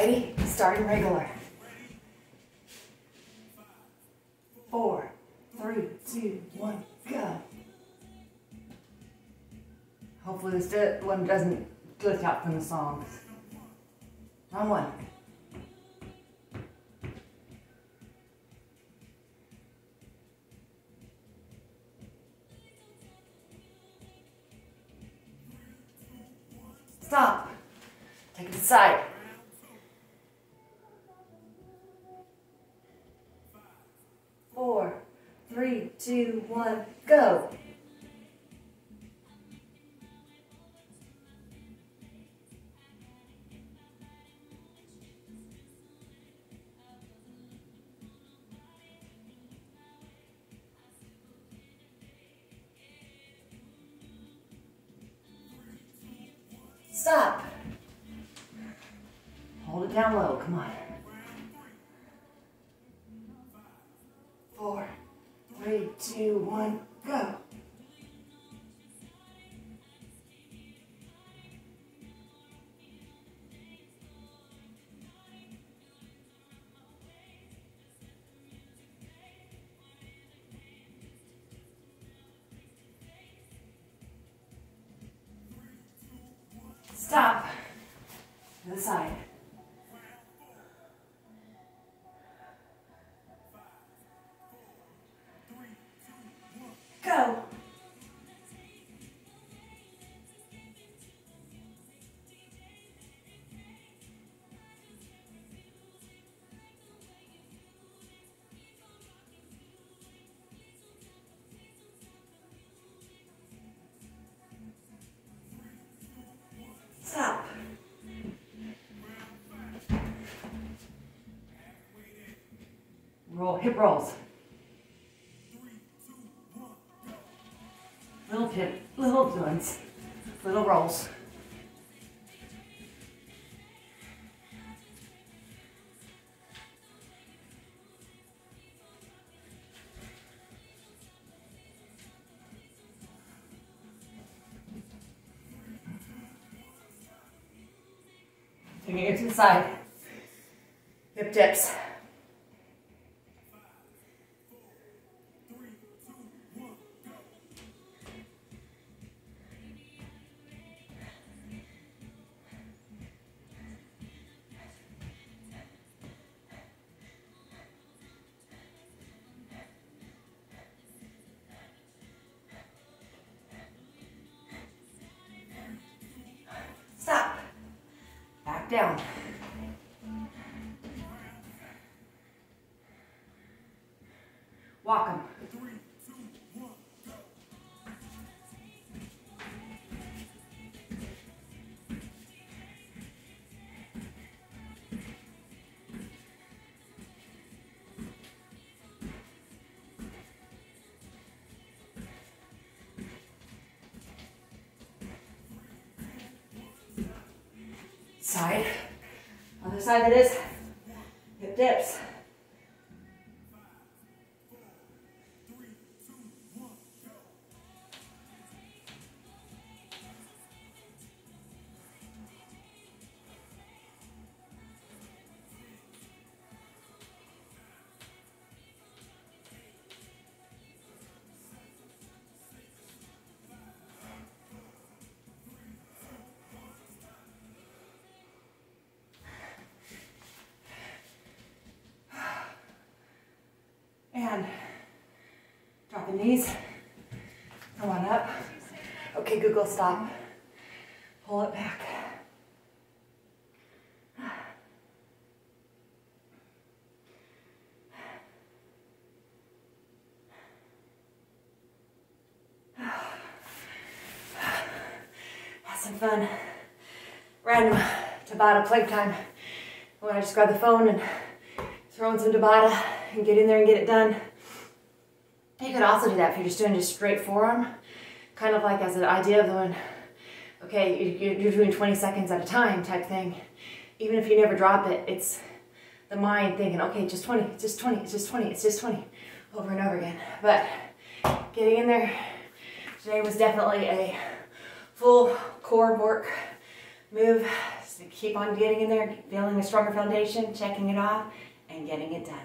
Ready? Starting regular. Four, three, two, one, go. Hopefully this one doesn't glitch out from the song. Wrong one. Stop. Take it aside. Four, three, two, one, go. Stop. Hold it down low, come on. Three, two, one, go. Stop. To the side. Roll, hip rolls. Little hip, little ones, little rolls. Taking it to the side. Hip dips. Down. Walk them. Side. Other side that is hip dips. Knees. Come on up. Okay, Google, stop. Pull it back. Some fun. Random Tabata playtime. When I just grab the phone and throw in some Tabata and get in there and get it done. You could also do that if you're just doing just straight forearm, kind of like as an idea of doing, okay, you're doing 20 seconds at a time type thing. Even if you never drop it, it's the mind thinking, okay, just 20, it's just 20, it's just 20, it's just 20, over and over again. But getting in there today was definitely a full core work move. Just keep on getting in there, building a stronger foundation, checking it off, and getting it done.